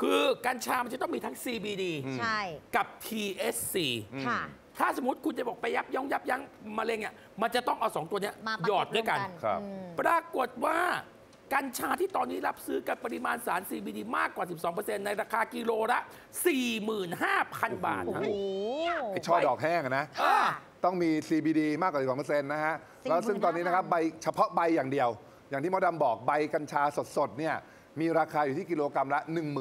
คือกัญชามันจะต้องมีทั้ง CBD ใช่ กับ THC ค่ะ ถ้าสมมติคุณจะบอกไปยับยั้งยับยั้งมะเร็งอะมันจะต้องเอาสองตัวเนี้ยมาประหยอดด้วยกันรมครับ อืม ปรากฏว่ากัญชาที่ตอนนี้รับซื้อกันปริมาณสาร CBD มากกว่า 12%ในราคากิโลละ 45,000 บาทโอ้นะโหไอช่อดอกแห้งอะนะอ่าต้องมี CBD มากกว่า12%นะฮะ แล้วซึ่งตอนนี้นะครับ ใบเฉพาะใบอย่างเดียว อย่างที่มอดดำบอกใบกัญชาสดๆเนี่ย มีราคาอยู่ที่กิโลกรัมละ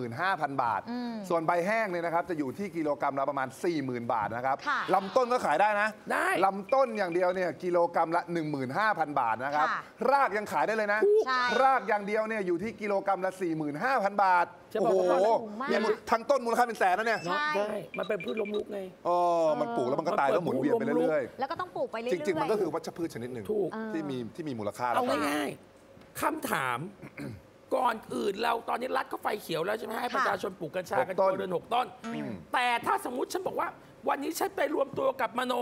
15,000 บาทอืมส่วนใบแห้งเนี่ยนะครับจะอยู่ที่กิโลกรัมละประมาณ 40,000 บาทนะครับค่ะลำต้นก็ขายได้นะได้ลำต้นอย่างเดียวเนี่ยกิโลกรัมละ 15,000 บาทนะครับค่ะรากยังขายได้เลยนะใช่รากอย่างเดียวเนี่ยอยู่ที่กิโลกรัมละ 45,000 บาทจะบโอ้อกโหว่าสูงมากเนี่ยทั้งต้นมูลค่าเป็นแสนนะเนี่ยใช่ใช่มันเป็นพืชล้มลุกไงเออมันปลูกแล้วมันก็ตายแล้วหมุนเวียนไปเรื่อยแล้วก็ต้องปลูกไปเรื่ๆอยจริงๆมันก็คือวัชพืชชนิดหนึ่งถูกที่มีที่มีมูลค่าเอาแล้วง่ายๆคำถาม ก่อนอื่นเราตอนนี้รัฐก็ไฟเขียวแล้วใช่ไหมให้ประชาชนปลูกกัญชากันตัวเรือนหกต้น แต่ถ้าสมมติฉันบอกว่า วันนี้ฉันไปรวมตัวกับมโน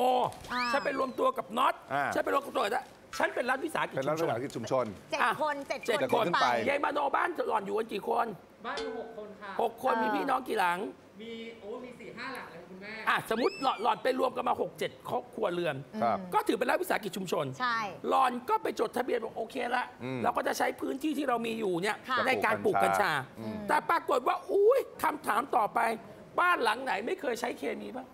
อ่า ฉันไปรวมตัวกับน็อตอ่า ฉันไปรวมตัวกับฉันเป็นรัฐวิสาหกิจเป็นรัฐชุมชวิสานหกิจชุมชน เจ็ดอะคนเจ็ดเจ็ดคนคนขึ้นขึ้นไปไป ยายมโนบ้านหล่อนอยู่กันกี่คนบ้านมีหกคนค่ะ หกคนเออมีพี่น้องกี่หลัง มีโอ้มีสี่ห้าหลังเลยคุณแม่ อะสมมติหลอนหลอนไปรวมกันมา 6 7ครอบครัวเรือน ครับ ก็ถือเป็นรัฐวิสาหกิจชุมชนใช่ หลอนก็ไปจดทะเบียนบอกโอเคละอืมเราก็จะใช้พื้นที่ที่เรามีอยู่เนี่ยค่ะ ในการปลูกกัญชา อืม แต่ปรากฏว่าอุ้ยคำถามต่อไป บ้านหลังไหนไม่เคยใช้เคมีบ้าง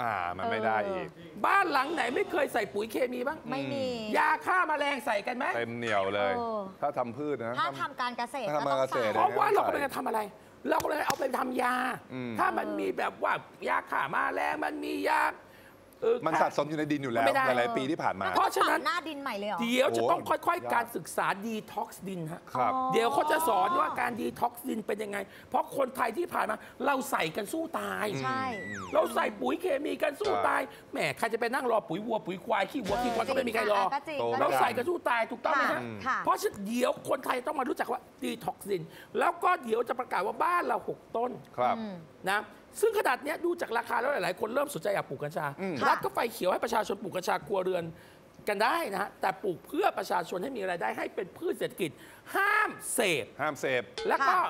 อ่ามันไม่ได้อีก บ้านหลังไหนไม่เคยใส่ปุ๋ยเคมีบ้าง ไม่มี ยาฆ่าแมลงใส่กันไหมเต็มเหนียวเลย เออ ถ้าทำพืชนะ ถ้าทำการเกษตรถ้าก็ทำต้องการเกษใส่ตร เพราะว่าใส่เรากำลังจะทำอะไร เรากำลังเอาไปทำยา อืม ถ้ามันมีแบบว่ายาฆ่าแมลงมันมียา เออมันสะสมอยู่ในดินอยู่แล้วไม่ได้ หลายๆปีที่ผ่านมา เพราะฉะนั้นปรับหน้าดินใหม่เลยเหรอ เดี๋ยวจะต้องโอ้ค่อยยากๆการศึกษาดีท็อกซ์ดินฮะ ครับอ๋อเดี๋ยวเขาจะสอนว่าการดีท็อกซ์ดินเป็นยังไง เพราะคนไทยที่ผ่านมา เราใส่กันสู้ตาย ใช่ เราใส่ปุ๋ยเคมีกันสู้ครับตาย แหมใครจะไปนั่งรอปุ๋ยวัวปุ๋ยควายขี้วัวขี้ควายก็ไม่มีใครรอ ก็จริงโตก็จเราริงใส่กันสู้ตายถูกต้องไหมฮะ ค่ะ เพราะฉะนั้นเดี๋ยวคนไทยต้องมารู้จักว่าดีท็อกซิน แล้วก็เดี๋ยวจะประกาศว่าบ้านเรา6ต้น ครับอืมนะซึ่งขนาดเนี้ยดูจากราคาแล้วหลาย ๆ คนเริ่มสนใจอยากปลูกกัญชาอืมรัฐก็ไฟเขียวให้ประชาชนปลูกกัญชาครัวเรือนกันได้นะฮะแต่ปลูกเพื่อประชาชนให้มีรายได้ให้เป็นพืชเศรษฐกิจ ห้ามเสพห้ามเสพแล้วก็ค่ะ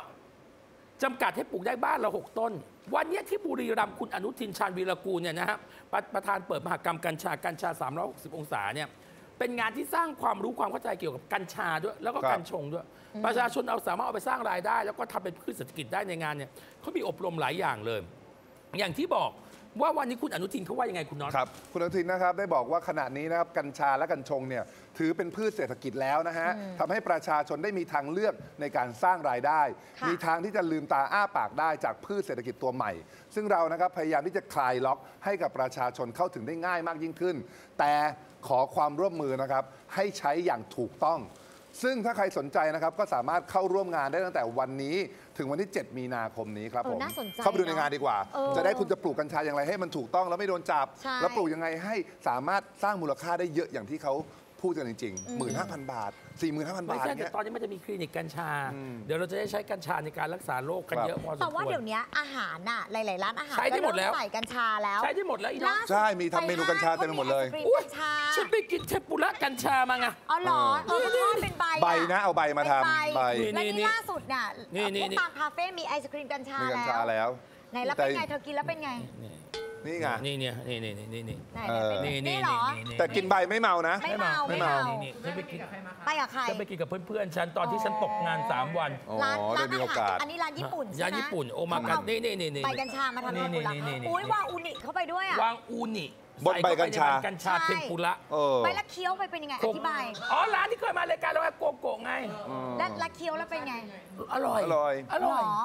จำกัดให้ปลูกได้บ้านละหกต้น วันเนี้ยที่บุรีรัมย์คุณอนุทินชาญวีรกูลเนี่ยนะฮะประประธานเปิดมหกรรมกัญชากัญชา 360 องศาเนี่ย เป็นงานที่สร้างความรู้ความเข้าใจเกี่ยวกับกัญชาด้วย แล้วก็ครับกัญชงด้วย ประชาชนเอาสามารถเอาไปสร้างรายได้ แล้วก็ทำเป็นพืชเศรษฐกิจได้ในงานเนี่ยเขามีอบรมหลายอย่างเลย อย่างที่บอก ว่าวันนี้คุณอนุทินเขาว่ายังไงคุณน็อตครับคุณอนุทินนะครับได้บอกว่าขณะนี้นะครับกัญชาและกัญชงเนี่ยถือเป็นพืชเศรษฐกิจแล้วนะฮะทำให้ประชาชนได้มีทางเลือกในการสร้างรายได้ค่ะมีทางที่จะลืมตาอ้าปากได้จากพืชเศรษฐกิจตัวใหม่ ซึ่งเรานะครับพยายามที่จะคลายล็อกให้กับประชาชนเข้าถึงได้ง่ายมากยิ่งขึ้น แต่ขอความร่วมมือนะครับให้ใช้อย่างถูกต้อง ซึ่งถ้าใครสนใจนะครับก็สามารถเข้าร่วมงานได้ตั้งแต่วันนี้ ถึงวันที่ 7 มีนาคมนี้ครับเออผมน่าสนใจเข้าไปดูในเนอะงานดีกว่า เออจะได้คุณจะปลูกกัญชาอย่างไรให้มันถูกต้องแล้วไม่โดนจับ ใช่ แล้วปลูกยังไงให้สามารถสร้างมูลค่าได้เยอะอย่างที่เขา พูดกันจริงๆหมื่นห้าพันบาทสี่หมื่นห้าพันไม่บาทใช่แต่เนี่ยตอนนี้มันจะมีคลินิกกัญชา อืม เดี๋ยวเราจะได้ใช้กัญชาในการรักษาโรคกันครับเยอะพอสมควร แต่ว่าเดี๋ยวนี้อาหารน่ะหลาย ๆ ร้านอาหารใช้ได้หมดแล้ว ก็เริ่ใส่กัญชาแล้วใช้ได้หมดแล้วอีน้อง ล่าสุดใช่มีทำเมนูกัญชาเต็มไปหมดเลย ไอศกรีอุ๊ยกัญชาฉันไปกินเทมปุระกัญชามาไงอ๋อเหรอเออทอดเป็นใบอใบนะเอาใบมาทำเป็นใบและนี่นี่ล่าสุดเนี่ยนี่นี่พวกตามคาเฟ่มีไอศครีมกัญชามีกัญแล้ชาวแล้ว ไหนแล้วเป็นไงเธอกินแล้วเป็นไง นี่ไงนี่เนี่ยนี่นี่นี่นี่นี่ไหนเออเป็นนี่นี่นี่เหรอ แต่กินใบไม่เมานะ ไม่เมาไม่เมานี่นี่ฉันไปกินไปกับใครฉันไปกินกับเพื่อนๆฉันตอนที่ฉันตกงาน 3 วันอ๋อร้านได้ร้านมีอาโอหารกาส อันนี้ร้านญี่ปุ่นใช่ไหมร้านญี่ปุ่นโอมากาเขนี่นี่นี่นี่ ใบกัญชามาทำนี่เทมปุระนี่นี่นี่ อุ้ยวางอูนิเข้าไปด้วยอะ วางอูนิบนใบกัญชา ใส่เข้ไปในใบกัญชาใช่เทมปุระเออไปแล้วเคี้ยวไปเป็นยังไง อธิบาย อ๋อร้านที่เคยมารายการเราไงโกโก้ไงแล้วแล้วเคี้ยวแล้วเป็นไงอร่อย อร่อย อร่อย หรอ